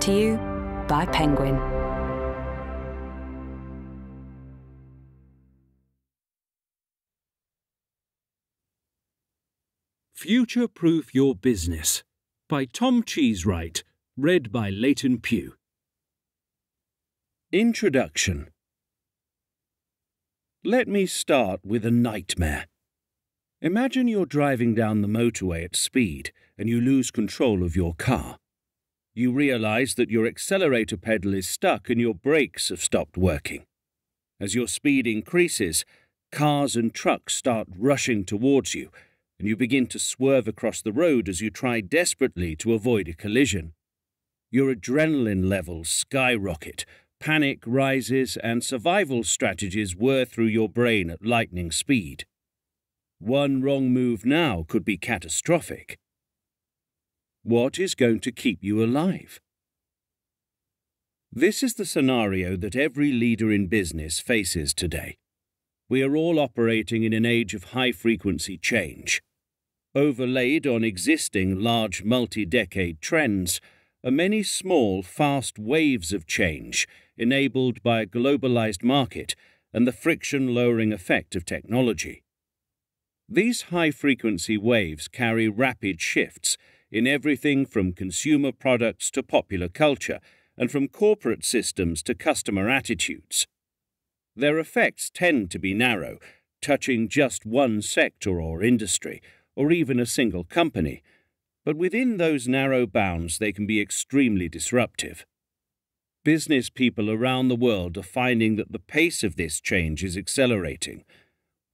Brought to you by Penguin. Future Proof Your Business by Tom Cheesewright, read by Leighton Pugh. Introduction Let me start with a nightmare. Imagine you're driving down the motorway at speed and you lose control of your car. You realize that your accelerator pedal is stuck and your brakes have stopped working. As your speed increases, cars and trucks start rushing towards you and you begin to swerve across the road as you try desperately to avoid a collision. Your adrenaline levels skyrocket, panic rises, and survival strategies whir through your brain at lightning speed. One wrong move now could be catastrophic. What is going to keep you alive? This is the scenario that every leader in business faces today. We are all operating in an age of high frequency change. Overlaid on existing large multi decade trends are many small, fast waves of change enabled by a globalized market and the friction lowering effect of technology. These high frequency waves carry rapid shifts in everything from consumer products to popular culture and from corporate systems to customer attitudes. Their effects tend to be narrow, touching just one sector or industry or even a single company, but within those narrow bounds they can be extremely disruptive. Business people around the world are finding that the pace of this change is accelerating.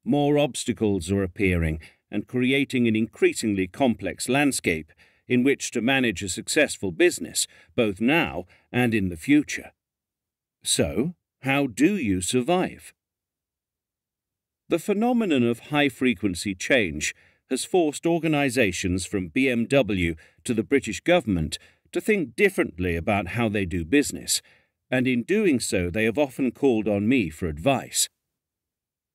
More obstacles are appearing and creating an increasingly complex landscape in which to manage a successful business, both now and in the future. So, how do you survive? The phenomenon of high frequency change has forced organisations from BMW to the British government to think differently about how they do business, and in doing so they have often called on me for advice.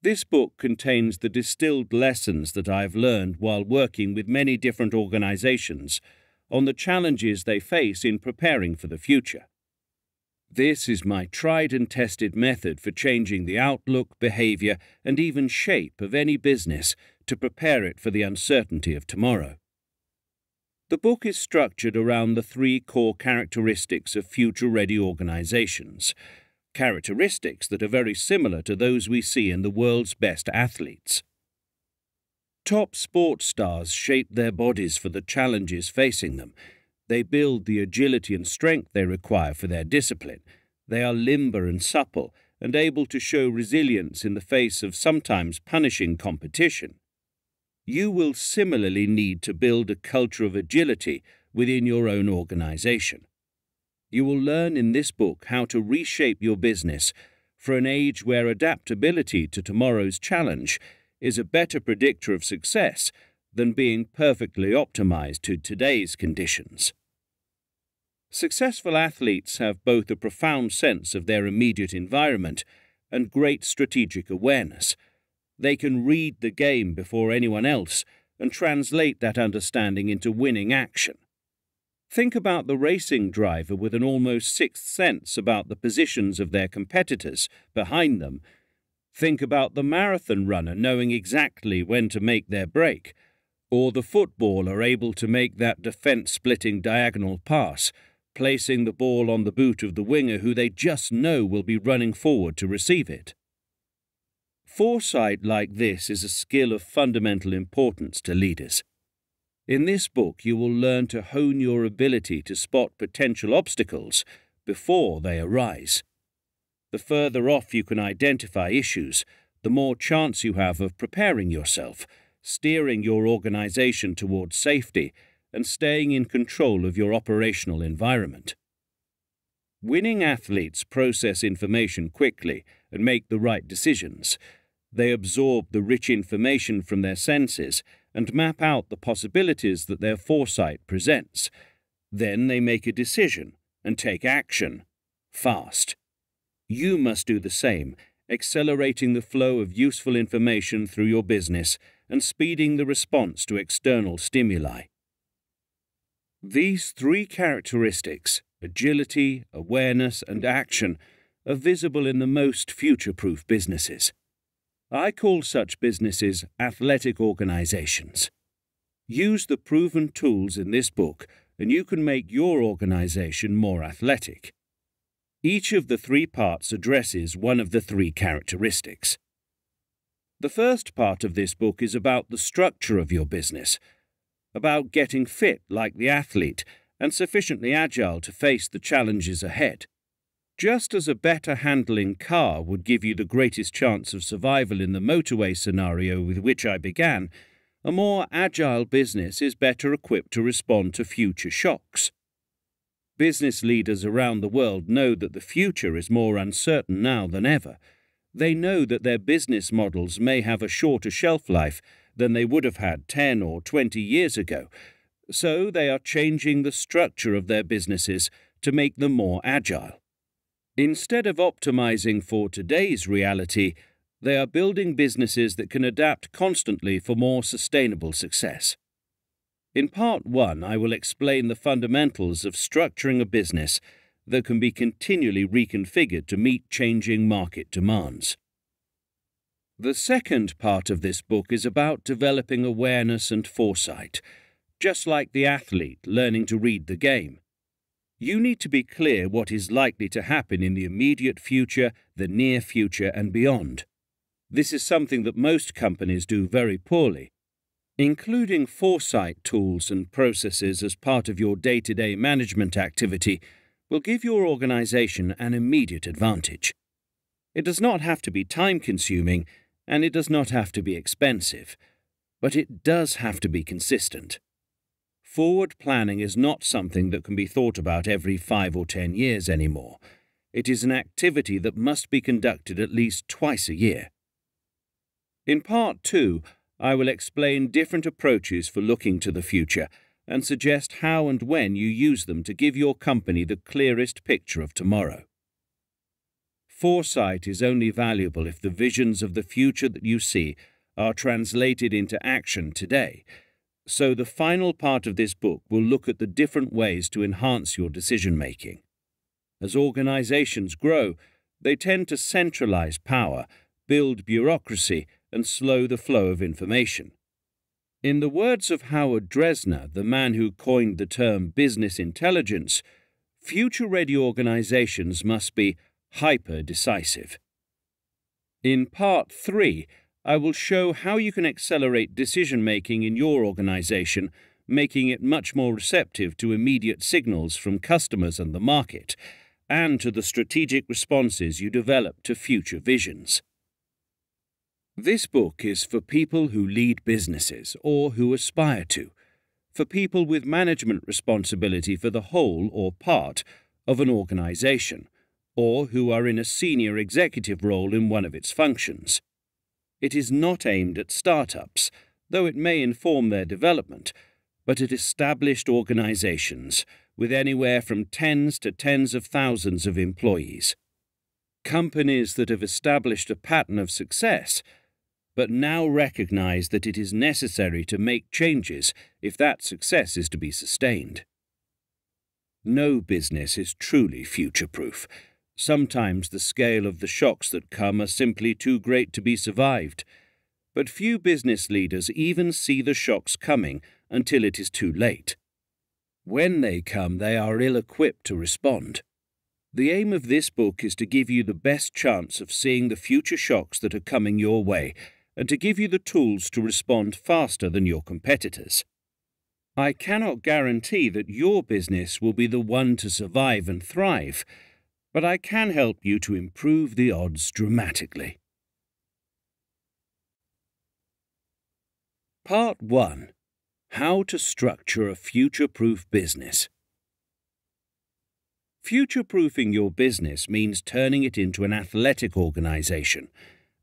This book contains the distilled lessons that I have learned while working with many different organisations on the challenges they face in preparing for the future. This is my tried and tested method for changing the outlook, behaviour, and even shape of any business to prepare it for the uncertainty of tomorrow. The book is structured around the three core characteristics of future ready organizations, characteristics that are very similar to those we see in the world's best athletes. Top sports stars shape their bodies for the challenges facing them. They build the agility and strength they require for their discipline. They are limber and supple and able to show resilience in the face of sometimes punishing competition you will similarly need to build a culture of agility within your own organization. You will learn in this book how to reshape your business for an age where adaptability to tomorrow's challenge is a better predictor of success than being perfectly optimized to today's conditions. Successful athletes have both a profound sense of their immediate environment and great strategic awareness. They can read the game before anyone else and translate that understanding into winning action. Think about the racing driver with an almost sixth sense about the positions of their competitors behind them. Think about the marathon runner knowing exactly when to make their break, or the footballer able to make that defence splitting diagonal pass, placing the ball on the boot of the winger who they just know will be running forward to receive it. Foresight like this is a skill of fundamental importance to leaders. In this book, you will learn to hone your ability to spot potential obstacles before they arise. The further off you can identify issues, the more chance you have of preparing yourself, steering your organization towards safety, and staying in control of your operational environment. Winning athletes process information quickly and make the right decisions. They absorb the rich information from their senses and map out the possibilities that their foresight presents. Then they make a decision and take action. Fast. You must do the same, accelerating the flow of useful information through your business and speeding the response to external stimuli. These three characteristics agility, awareness, and action are visible in the most future proof businesses. I call such businesses athletic organizations. Use the proven tools in this book, and you can make your organization more athletic. Each of the three parts addresses one of the three characteristics. The first part of this book is about the structure of your business, about getting fit like the athlete and sufficiently agile to face the challenges ahead. Just as a better handling car would give you the greatest chance of survival in the motorway scenario with which I began, a more agile business is better equipped to respond to future shocks. Business leaders around the world know that the future is more uncertain now than ever. They know that their business models may have a shorter shelf life than they would have had 10 or 20 years ago, so they are changing the structure of their businesses to make them more agile. Instead of optimizing for today's reality, they are building businesses that can adapt constantly for more sustainable success. In part one, I will explain the fundamentals of structuring a business that can be continually reconfigured to meet changing market demands. The second part of this book is about developing awareness and foresight just like the athlete learning to read the game. You need to be clear what is likely to happen in the immediate future, the near future, and beyond. This is something that most companies do very poorly. Including foresight tools and processes as part of your day to day management activity will give your organization an immediate advantage. It does not have to be time consuming and it does not have to be expensive, but it does have to be consistent. Forward planning is not something that can be thought about every five or ten years anymore. It is an activity that must be conducted at least twice a year. In part two, I will explain different approaches for looking to the future and suggest how and when you use them to give your company the clearest picture of tomorrow. Foresight is only valuable if the visions of the future that you see are translated into action today so the final part of this book will look at the different ways to enhance your decision making. As organizations grow, they tend to centralize power, build bureaucracy, and slow the flow of information. In the words of Howard Dresner, the man who coined the term business intelligence, future ready organizations must be hyper decisive. In part three, I will show how you can accelerate decision making in your organization, making it much more receptive to immediate signals from customers and the market, and to the strategic responses you develop to future visions. This book is for people who lead businesses or who aspire to, for people with management responsibility for the whole or part of an organization, or who are in a senior executive role in one of its functions. It is not aimed at startups, though it may inform their development, but at established organizations with anywhere from tens to tens of thousands of employees. Companies that have established a pattern of success, but now recognize that it is necessary to make changes if that success is to be sustained. No business is truly future proof Sometimes the scale of the shocks that come are simply too great to be survived. But few business leaders even see the shocks coming until it is too late. When they come, they are ill equipped to respond. The aim of this book is to give you the best chance of seeing the future shocks that are coming your way and to give you the tools to respond faster than your competitors. I cannot guarantee that your business will be the one to survive and thrive but I can help you to improve the odds dramatically. Part 1 How to Structure a Future Proof Business. Future proofing your business means turning it into an athletic organization,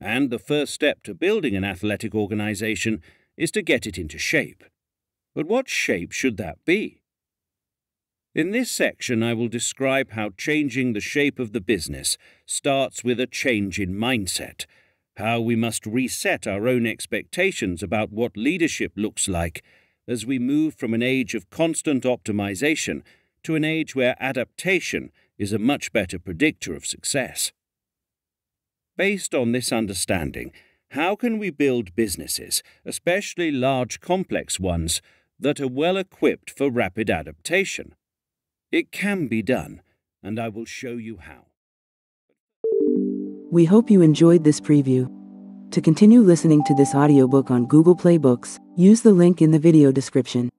and the first step to building an athletic organization is to get it into shape. But what shape should that be? In this section, I will describe how changing the shape of the business starts with a change in mindset, how we must reset our own expectations about what leadership looks like, as we move from an age of constant optimization to an age where adaptation is a much better predictor of success. Based on this understanding, how can we build businesses, especially large complex ones, that are well equipped for rapid adaptation? It can be done, and I will show you how. We hope you enjoyed this preview. To continue listening to this audiobook on Google Play Books, use the link in the video description.